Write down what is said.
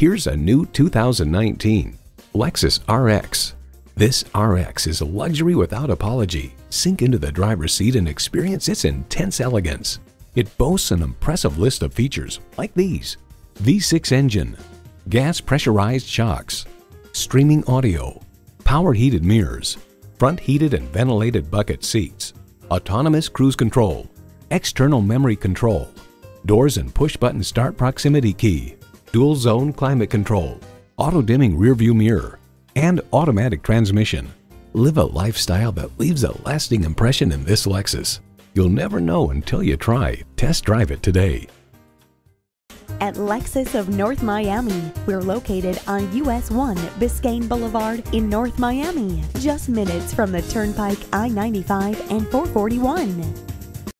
Here's a new 2019 Lexus RX. This RX is a luxury without apology. Sink into the driver's seat and experience its intense elegance. It boasts an impressive list of features like these. V6 engine, gas pressurized shocks, streaming audio, power heated mirrors, front heated and ventilated bucket seats, autonomous cruise control, external memory control, doors and push button start proximity key, dual zone climate control, auto dimming rearview mirror, and automatic transmission. Live a lifestyle that leaves a lasting impression in this Lexus. You'll never know until you try. Test drive it today. At Lexus of North Miami, we're located on US 1 Biscayne Boulevard in North Miami, just minutes from the Turnpike I 95 and 441.